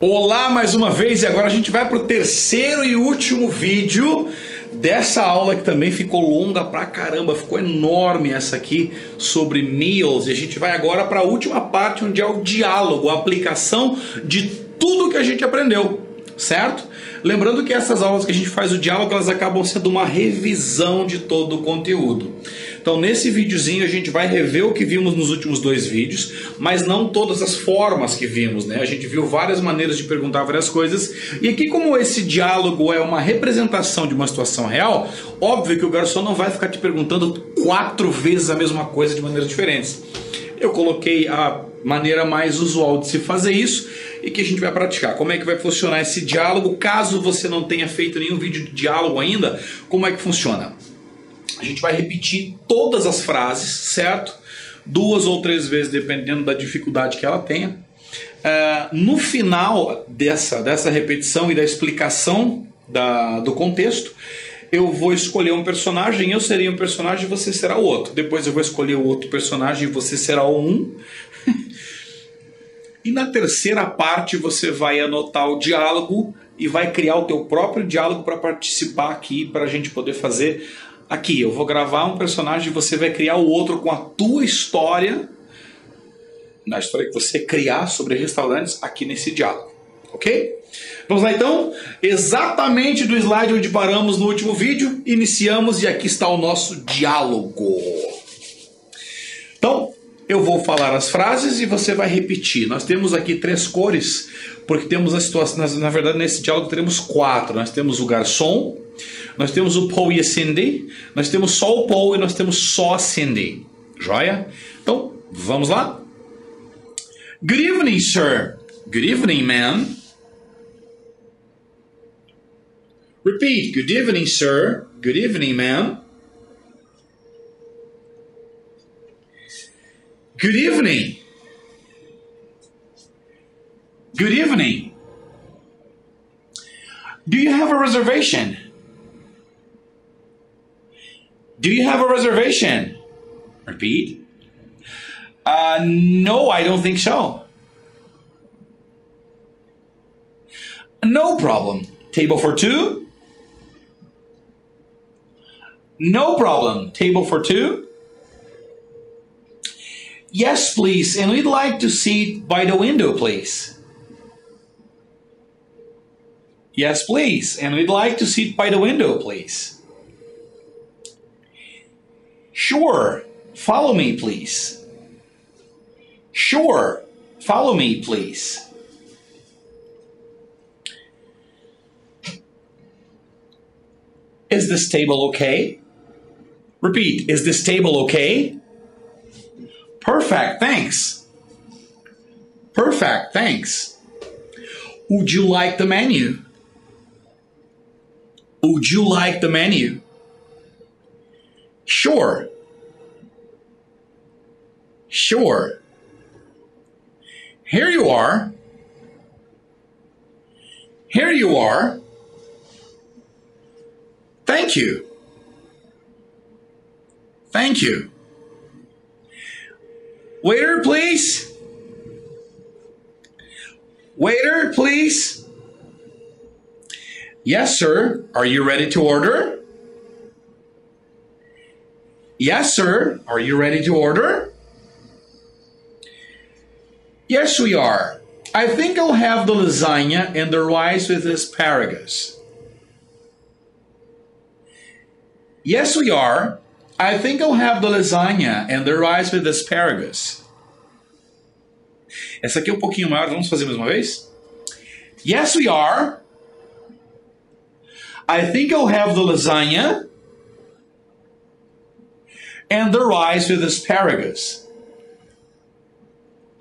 Olá mais uma vez e agora a gente vai para o terceiro e último vídeo dessa aula que também ficou longa pra caramba, ficou enorme essa aqui sobre meals e a gente vai agora para a última parte onde é o diálogo, a aplicação de tudo que a gente aprendeu, certo? Lembrando que essas aulas que a gente faz o diálogo, elas acabam sendo uma revisão de todo o conteúdo. Então, nesse videozinho a gente vai rever o que vimos nos últimos dois vídeos, mas não todas as formas que vimos, né? A gente viu várias maneiras de perguntar várias coisas. E aqui, como esse diálogo é uma representação de uma situação real, óbvio que o garçom não vai ficar te perguntando quatro vezes a mesma coisa de maneiras diferentes. Eu coloquei a maneira mais usual de se fazer isso e que a gente vai praticar. Como é que vai funcionar esse diálogo? Caso você não tenha feito nenhum vídeo de diálogo ainda, como é que funciona? A gente vai repetir todas as frases, certo? Duas ou três vezes, dependendo da dificuldade que ela tenha. Uh, no final dessa, dessa repetição e da explicação da, do contexto, eu vou escolher um personagem, eu serei um personagem e você será o outro. Depois eu vou escolher o outro personagem e você será o um. e na terceira parte você vai anotar o diálogo e vai criar o teu próprio diálogo para participar aqui, para a gente poder fazer aqui. Eu vou gravar um personagem e você vai criar o outro com a tua história, na história que você criar sobre restaurantes aqui nesse diálogo, ok? Vamos lá então, exatamente do slide onde paramos no último vídeo, iniciamos e aqui está o nosso diálogo. Então, eu vou falar as frases e você vai repetir. Nós temos aqui três cores, porque temos a situação, na verdade nesse diálogo teremos quatro. Nós temos o garçom, nós temos o Paul e a Cindy, nós temos só o Paul e nós temos só a Cindy. Joia? Então, vamos lá? Good evening, sir. Good evening, ma'am. Repeat. Good evening, sir. Good evening, ma'am. Good evening. Good evening. Do you have a reservation? Do you have a reservation? Repeat. Uh, no, I don't think so. No problem. Table for two? No problem. Table for two? Yes, please. And we'd like to sit by the window, please. Yes, please. And we'd like to sit by the window, please. Sure. Follow me, please. Sure. Follow me, please. Is this table okay? Repeat, is this table okay? Perfect, thanks. Perfect, thanks. Would you like the menu? Would you like the menu? Sure. Sure. Here you are. Here you are. Thank you. Thank you. Waiter, please. Waiter, please. Yes, sir. Are you ready to order? Yes, sir. Are you ready to order? Yes, we are. I think I'll have the lasagna and the rice with asparagus. Yes, we are. I think I'll have the lasagna and the rice with asparagus. Essa aqui é um pouquinho maior, vamos fazer mais uma vez? Yes, we are. I think I'll have the lasagna and the rice with asparagus.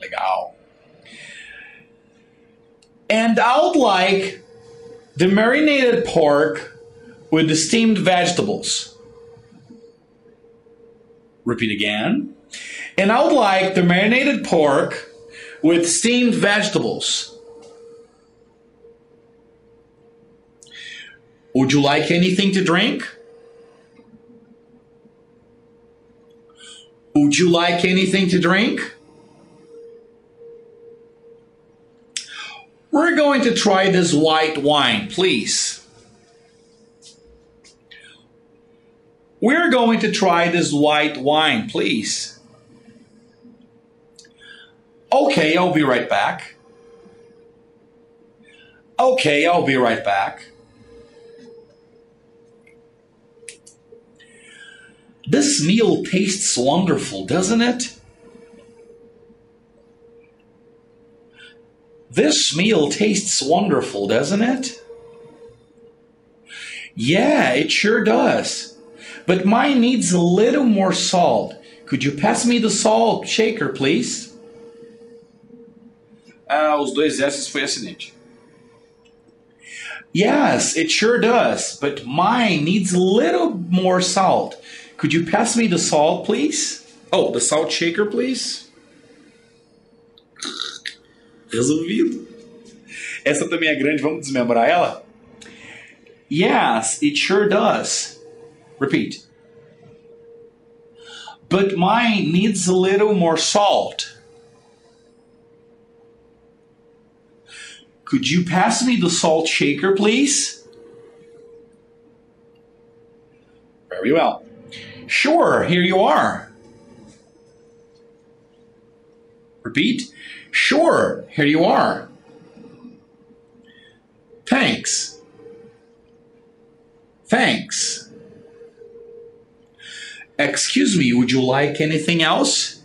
Legal. And I would like the marinated pork with the steamed vegetables. Repeat again. And I would like the marinated pork with steamed vegetables. Would you like anything to drink? Would you like anything to drink? We're going to try this white wine, please. We're going to try this white wine, please. Okay, I'll be right back. Okay, I'll be right back. This meal tastes wonderful, doesn't it? This meal tastes wonderful, doesn't it? Yeah, it sure does. But mine needs a little more salt. Could you pass me the salt shaker, please? Ah, os dois S's foi acidente. Yes, it sure does. But mine needs a little more salt. Could you pass me the salt, please? Oh, the salt shaker, please? Resolvido. Essa também é grande, vamos desmembrar ela? Yes, it sure does. Repeat. But mine needs a little more salt. Could you pass me the salt shaker, please? Very well. Sure, here you are. Repeat. Sure, here you are. Thanks. Thanks. Excuse me, would you like anything else?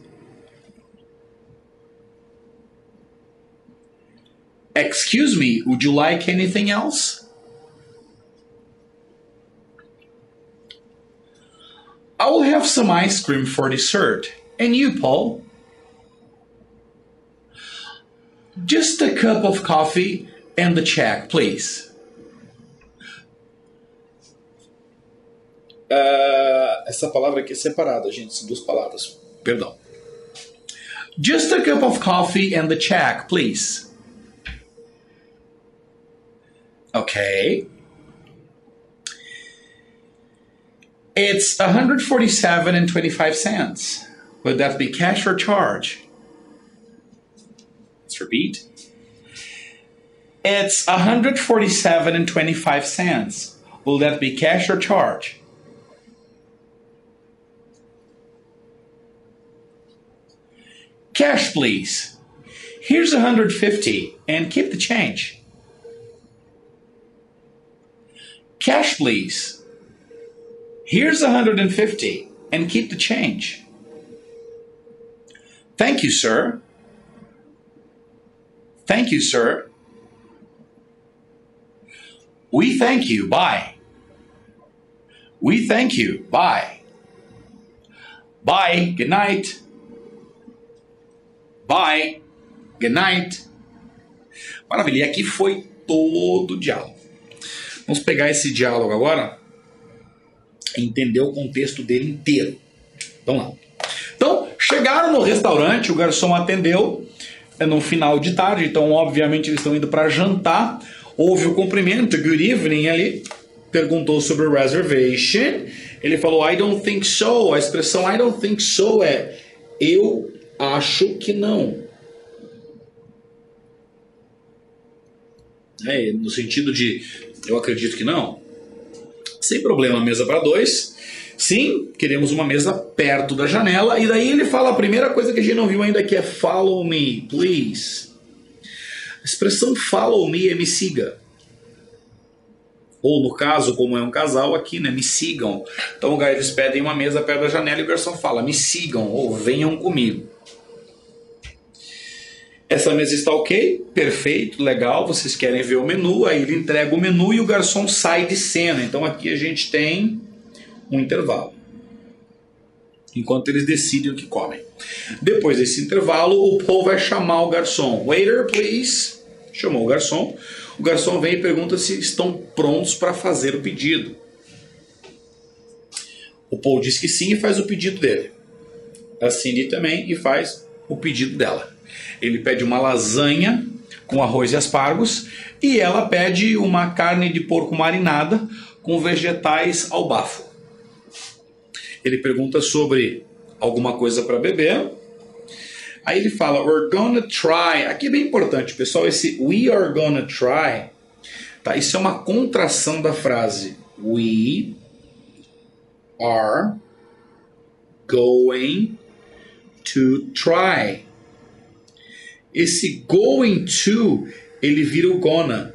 Excuse me, would you like anything else? I will have some ice cream for dessert. And you, Paul? Just a cup of coffee and the check, please. Uh, essa palavra aqui é separada, gente. São duas palavras. Perdão. Just a cup of coffee and the check, please. Okay. It's 147 and 25 cents. Would that be cash or charge? Let's repeat. It's 147 and 25 cents. Will that be cash or charge? Cash, please. Here's 150 and keep the change. Cash, please. Here's 150 and keep the change. Thank you, sir. Thank you, sir. We thank you. Bye. We thank you. Bye. Bye. Good night. Bye. Good night. Maravilha. E aqui foi todo o diálogo. Vamos pegar esse diálogo agora e entender o contexto dele inteiro. Vamos lá. Então, chegaram no restaurante, o garçom atendeu é no final de tarde, então obviamente eles estão indo para jantar. Houve o cumprimento, good evening ali. Perguntou sobre reservation. Ele falou I don't think so. A expressão I don't think so é eu acho que não. É, no sentido de eu acredito que não. Sem problema, mesa para dois. Sim, queremos uma mesa perto da janela. E daí ele fala a primeira coisa que a gente não viu ainda que é follow me, please. A expressão follow me é me siga. Ou no caso, como é um casal aqui, né, me sigam. Então eles pedem uma mesa perto da janela e o garçom fala, me sigam ou venham comigo. Essa mesa está ok, perfeito, legal. Vocês querem ver o menu, aí ele entrega o menu e o garçom sai de cena. Então aqui a gente tem um intervalo. Enquanto eles decidem o que comem. Depois desse intervalo, o Paul vai chamar o garçom. Waiter, please. Chamou o garçom. O garçom vem e pergunta se estão prontos para fazer o pedido. O Paul diz que sim e faz o pedido dele. A Cindy também e faz o pedido dela. Ele pede uma lasanha com arroz e aspargos e ela pede uma carne de porco marinada com vegetais ao bafo. Ele pergunta sobre alguma coisa para beber. Aí ele fala, we're gonna try. Aqui é bem importante, pessoal, esse we are gonna try, tá? Isso é uma contração da frase we are going to try. Esse going to, ele vira o gonna.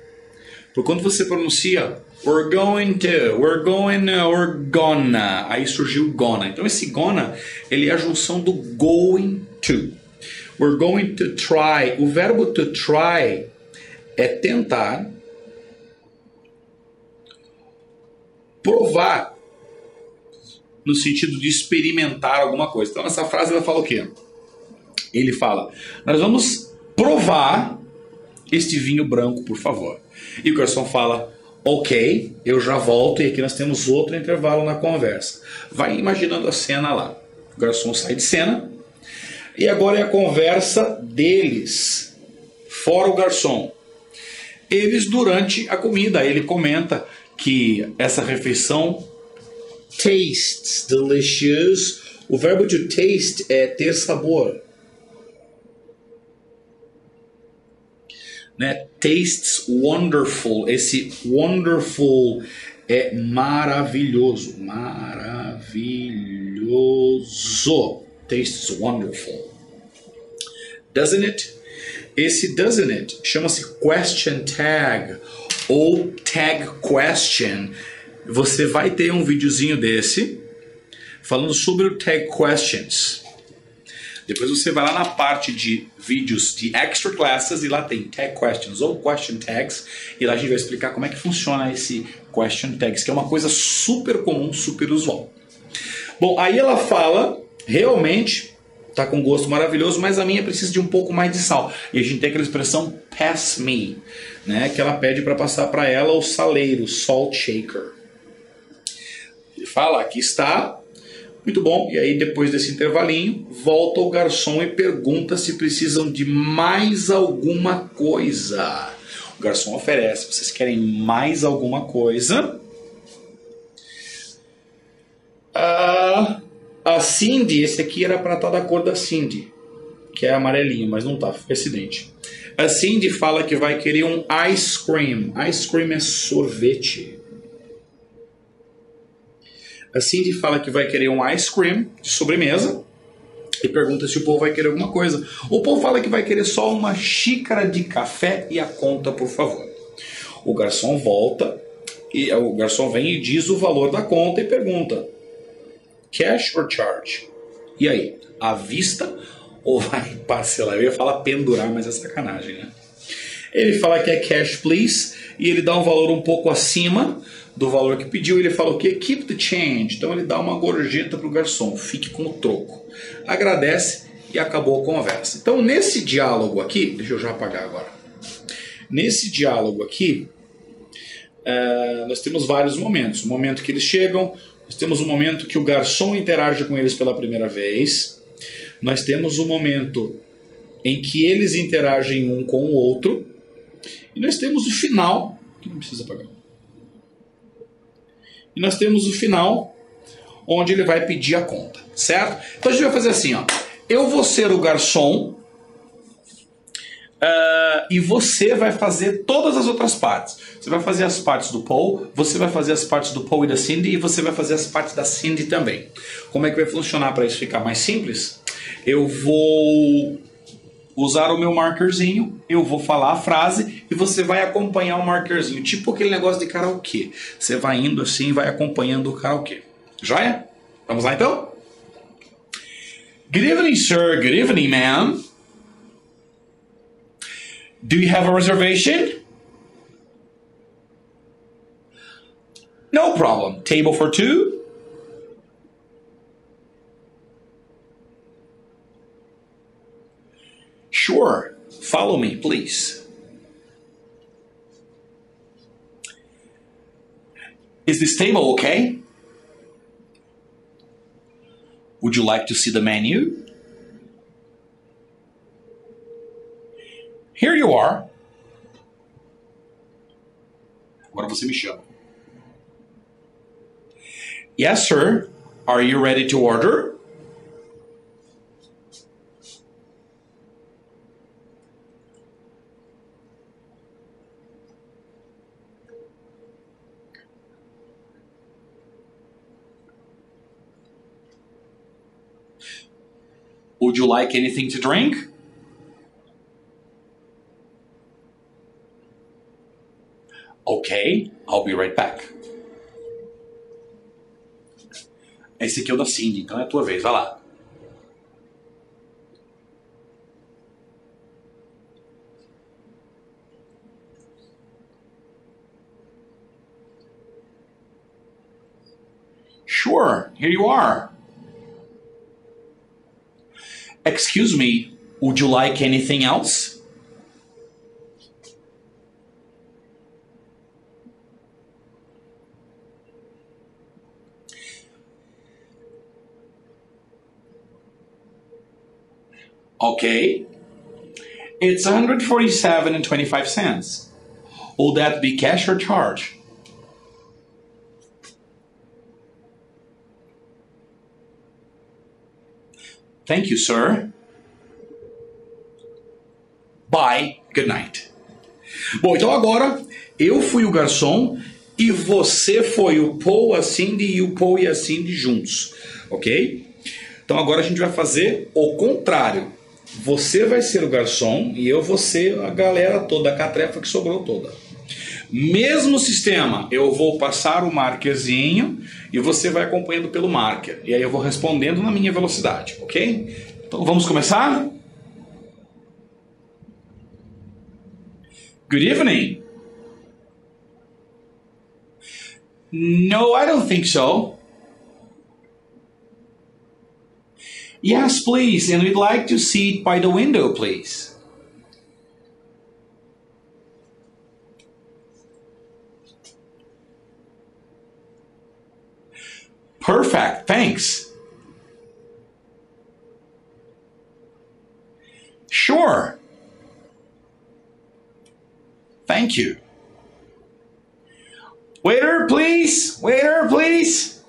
Por quando você pronuncia We're going to, we're going, uh, we're gonna. Aí surgiu gonna. Então esse gonna, ele é a junção do going to. We're going to try. O verbo to try é tentar provar no sentido de experimentar alguma coisa. Então essa frase ela fala o quê? Ele fala: "Nós vamos provar este vinho branco, por favor". E o garçom fala: Ok, eu já volto e aqui nós temos outro intervalo na conversa. Vai imaginando a cena lá. O garçom sai de cena e agora é a conversa deles, fora o garçom. Eles durante a comida, ele comenta que essa refeição tastes delicious. O verbo to taste é ter sabor. Né? Tastes wonderful. Esse wonderful é maravilhoso, maravilhoso. Tastes wonderful. Doesn't it? Esse doesn't it chama-se question tag ou tag question. Você vai ter um videozinho desse falando sobre o tag questions. Depois você vai lá na parte de vídeos de extra classes e lá tem tag questions ou question tags e lá a gente vai explicar como é que funciona esse question tags, que é uma coisa super comum, super usual. Bom, aí ela fala, realmente tá com gosto maravilhoso, mas a minha precisa de um pouco mais de sal. E a gente tem aquela expressão pass me, né, que ela pede para passar para ela o saleiro, salt shaker. Ele fala, aqui está, muito bom. E aí, depois desse intervalinho, volta o garçom e pergunta se precisam de mais alguma coisa. O garçom oferece: vocês querem mais alguma coisa? Ah, a Cindy, esse aqui era para estar tá da cor da Cindy, que é amarelinho, mas não tá, foi acidente. A Cindy fala que vai querer um ice cream. Ice cream é sorvete. A Cindy fala que vai querer um ice cream de sobremesa e pergunta se o Paul vai querer alguma coisa. O Paul fala que vai querer só uma xícara de café e a conta, por favor. O garçom volta e o garçom vem e diz o valor da conta e pergunta: cash or charge? E aí, à vista ou vai parcelar? Eu ia falar pendurar, mas é sacanagem, né? Ele fala que é cash, please, e ele dá um valor um pouco acima do valor que pediu, ele fala o quê? Keep the change. Então ele dá uma gorjeta para o garçom, fique com o troco. Agradece e acabou a conversa. Então nesse diálogo aqui, deixa eu já apagar agora. Nesse diálogo aqui, é, nós temos vários momentos. O momento que eles chegam, nós temos o momento que o garçom interage com eles pela primeira vez. Nós temos o momento em que eles interagem um com o outro. E nós temos o final, que não precisa apagar e nós temos o final, onde ele vai pedir a conta, certo? Então a gente vai fazer assim, ó. Eu vou ser o garçom uh, e você vai fazer todas as outras partes. Você vai fazer as partes do Paul, você vai fazer as partes do Paul e da Cindy e você vai fazer as partes da Cindy também. Como é que vai funcionar para isso ficar mais simples? Eu vou usar o meu markerzinho, eu vou falar a frase e você vai acompanhar o markerzinho, tipo aquele negócio de karaokê. Você vai indo assim e vai acompanhando o karaokê. Joia? Vamos lá então? Good evening, sir. Good evening, ma'am. Do you have a reservation? No problem. Table for two? Sure, follow me, please. Is this table okay? Would you like to see the menu? Here you are. Agora você me chama. Yes, sir. Are you ready to order? Would you like anything to drink? Ok, I'll be right back. Esse aqui é o da Cindy, então é a tua vez, vai lá. Sure, here you are. Excuse me, would you like anything else? Okay. It's 147 and 25 cents. Will that be cash or charge? Thank you, sir. Bye. Good night. Bom, então agora eu fui o garçom e você foi o Paul, a Cindy e o Paul e a Cindy juntos, ok? Então agora a gente vai fazer o contrário. Você vai ser o garçom e eu vou ser a galera toda, a catrefa que sobrou toda. Mesmo sistema, eu vou passar o markerzinho e você vai acompanhando pelo marker. E aí eu vou respondendo na minha velocidade, ok? Então vamos começar? Good evening. No, I don't think so. Yes, please, and we'd like to sit by the window, please. Perfect, thanks. Sure. Thank you. Waiter, please. Waiter, please.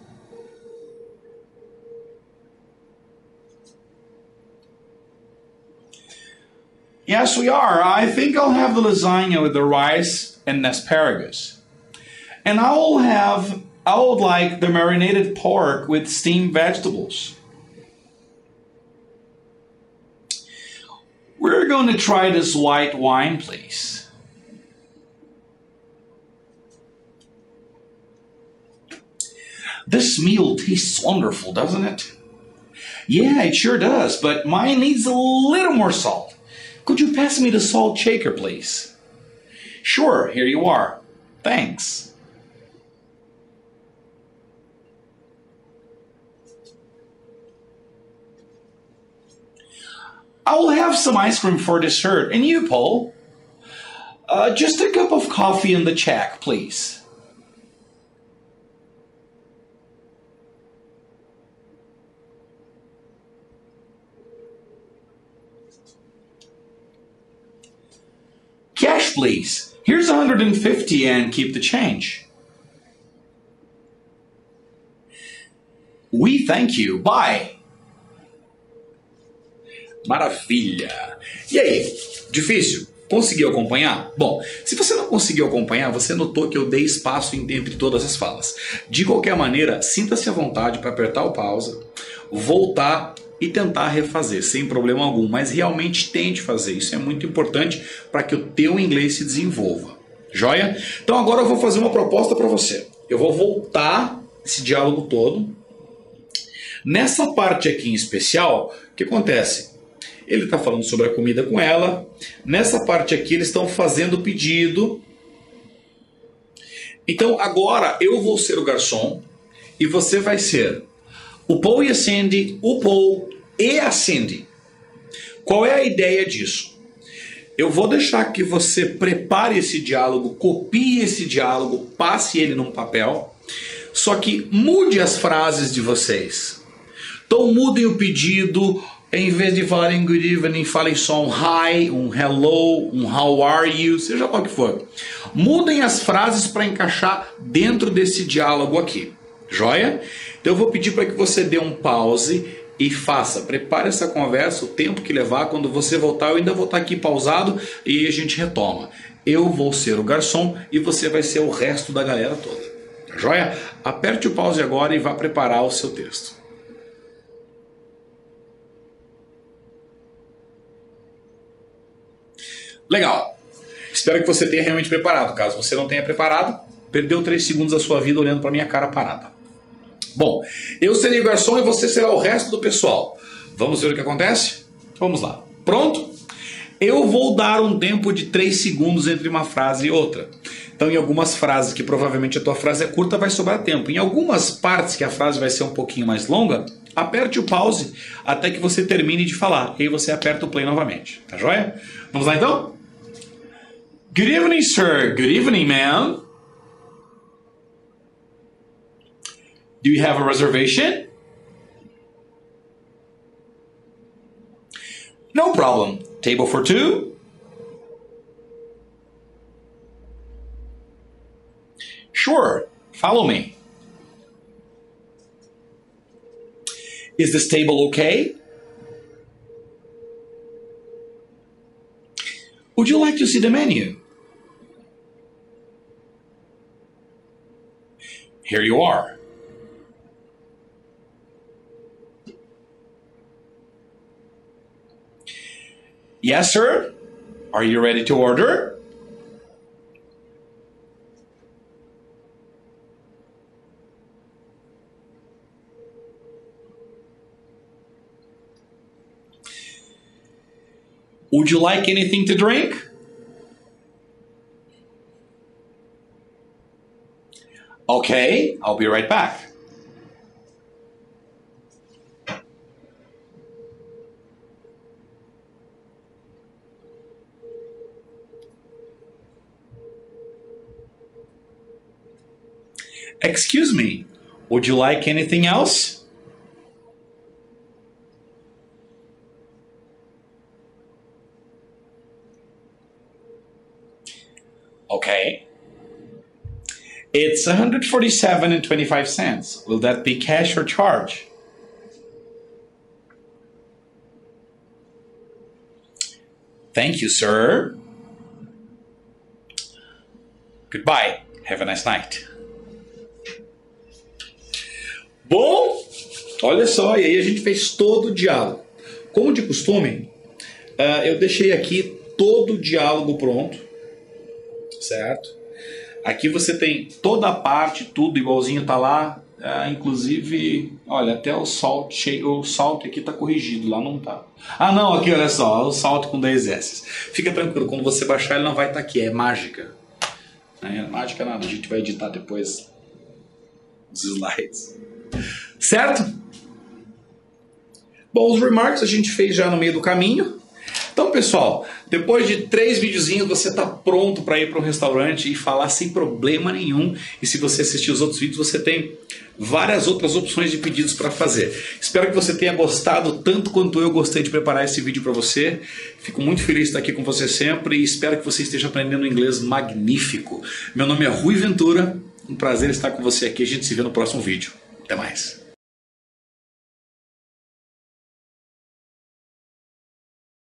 Yes, we are. I think I'll have the lasagna with the rice and asparagus. And I'll have, I would like the marinated pork with steamed vegetables. We're going to try this white wine, please. This meal tastes wonderful, doesn't it? Yeah, it sure does, but mine needs a little more salt. Could you pass me the salt shaker, please? Sure, here you are. Thanks. I will have some ice cream for dessert. And you, Paul? Uh, just a cup of coffee and the check, please. Cash, please. Here's 150 and keep the change. We thank you. Bye. Maravilha. E aí, difícil? Conseguiu acompanhar? Bom, se você não conseguiu acompanhar, você notou que eu dei espaço entre todas as falas. De qualquer maneira, sinta-se à vontade para apertar o pausa, voltar e tentar refazer sem problema algum, mas realmente tente fazer. Isso é muito importante para que o teu inglês se desenvolva. Joia? Então agora eu vou fazer uma proposta para você. Eu vou voltar esse diálogo todo. Nessa parte aqui em especial, o que acontece? Ele está falando sobre a comida com ela. Nessa parte aqui, eles estão fazendo o pedido. Então, agora eu vou ser o garçom e você vai ser o Paul e a Cindy, o Paul e a Cindy. Qual é a ideia disso? Eu vou deixar que você prepare esse diálogo, copie esse diálogo, passe ele num papel, só que mude as frases de vocês. Então mudem o pedido, em vez de falarem good evening, falem só um hi, um hello, um how are you, seja o que for. Mudem as frases para encaixar dentro desse diálogo aqui. Joia? Então eu vou pedir para que você dê um pause e faça. Prepare essa conversa, o tempo que levar. Quando você voltar, eu ainda vou estar aqui pausado e a gente retoma. Eu vou ser o garçom e você vai ser o resto da galera toda. Tá joia? Aperte o pause agora e vá preparar o seu texto. Legal. Espero que você tenha realmente preparado. Caso você não tenha preparado, perdeu 3 segundos da sua vida olhando para minha cara parada. Bom, eu serei o garçom e você será o resto do pessoal. Vamos ver o que acontece? Vamos lá. Pronto? Eu vou dar um tempo de 3 segundos entre uma frase e outra. Então, em algumas frases que provavelmente a tua frase é curta, vai sobrar tempo. Em algumas partes que a frase vai ser um pouquinho mais longa, aperte o pause até que você termine de falar. E aí você aperta o play novamente. Tá joia? Vamos lá então? Good evening, sir. Good evening, ma'am. Do you have a reservation? No problem. Table for two? Sure. Follow me. Is this table okay? Would you like to see the menu? Here you are. Yes, sir. Are you ready to order? Would you like anything to drink? Okay, I'll be right back. Excuse me, would you like anything else? Okay. It's 147 and 25 cents. Will that be cash or charge? Thank you, sir. Goodbye. Have a nice night. Bom, olha só, e aí a gente fez todo o diálogo. Como de costume, uh, eu deixei aqui todo o diálogo pronto, certo? Aqui você tem toda a parte, tudo igualzinho tá lá, uh, inclusive, olha, até o salt, o salt aqui tá corrigido, lá não tá. Ah não, aqui olha só, o salt com 10 S. Fica tranquilo, quando você baixar ele não vai estar tá aqui, é mágica. É, mágica nada, a gente vai editar depois os slides. Certo? Bom, os remarks a gente fez já no meio do caminho. Então, pessoal, depois de três videozinhos, você está pronto para ir para um restaurante e falar sem problema nenhum. E se você assistir os outros vídeos, você tem várias outras opções de pedidos para fazer. Espero que você tenha gostado tanto quanto eu gostei de preparar esse vídeo para você. Fico muito feliz de estar aqui com você sempre e espero que você esteja aprendendo inglês magnífico. Meu nome é Rui Ventura, um prazer estar com você aqui. A gente se vê no próximo vídeo. Até mais.